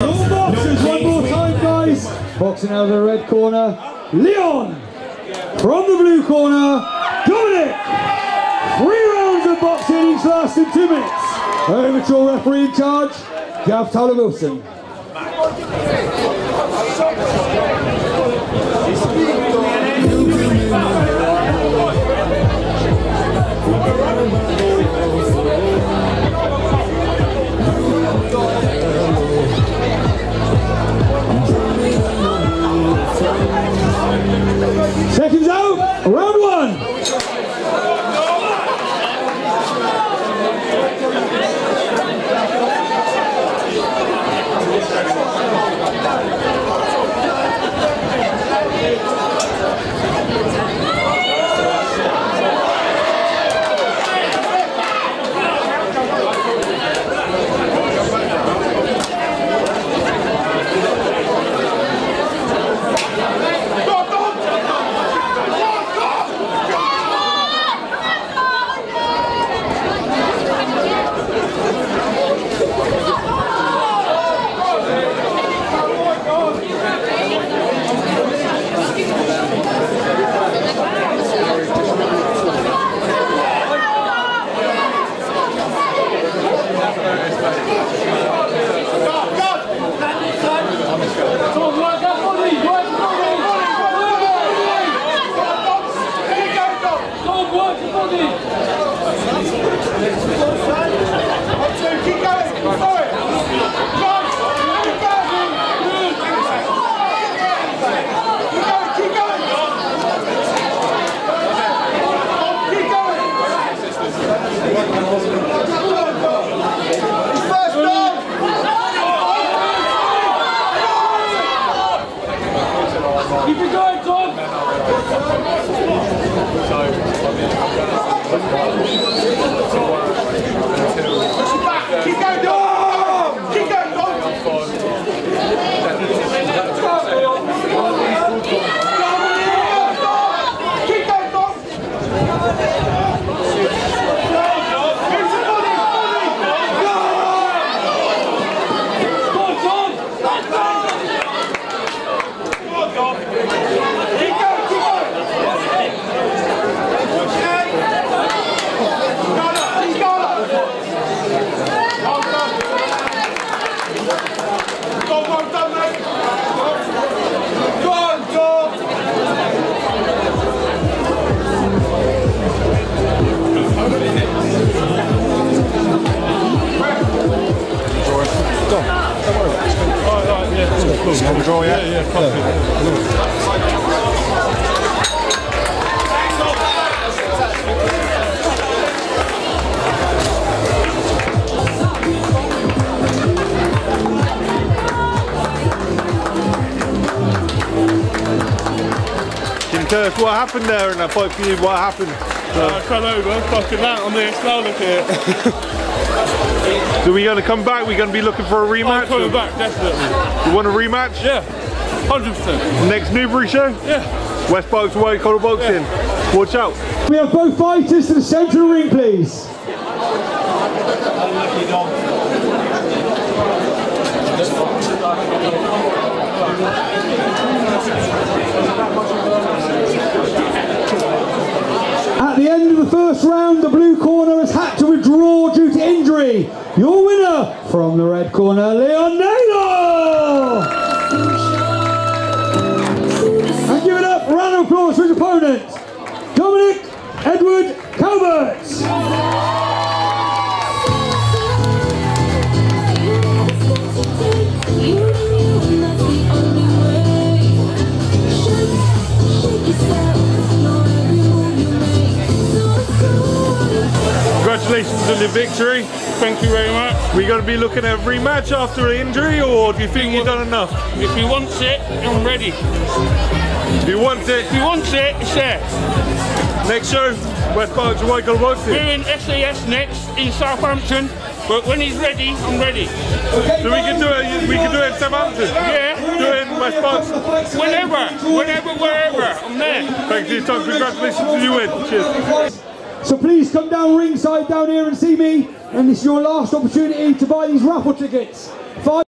One more time, guys. Boxing out of the red corner, Leon. From the blue corner, Dominic. Three rounds of boxing, each lasting two minutes. Amateur referee in charge, Gav Tyler Wilson. Keep it going, Tom! Keep Draw, yeah? Yeah, yeah, Can you tell what happened there in that fight for you? What happened? I fell over, fucking that on the at it. So we're going to come back? We're going to be looking for a oh, I'm rematch? coming back, definitely. You want a rematch? Yeah, 100%. Next Newbury show? Yeah. West Berks White Collar Boxing. Watch out. We have both fighters to the centre of the ring, please. At the end of the first round, the blue corner has had to withdraw due. Your winner from the red corner, Leon Naylor! And give it up, round of applause for his opponent, Dominic Edward Calvert. Congratulations on your victory. Thank you very much. We going to be looking at a rematch after an injury, or do you think you've done enough? If he wants it, I'm ready. If he wants it? If he wants it, it's there. Next show, West White Collar Boxing. We're in SAS next in Southampton, but when he's ready, I'm ready. So we can do it. We can do it in Southampton. Yeah. Do it in West Berks. Whenever, whenever, wherever, I'm there. Thanks for your time. Congratulations to you win. Cheers. So please come down ringside down here and see me. And is your last opportunity to buy these raffle tickets.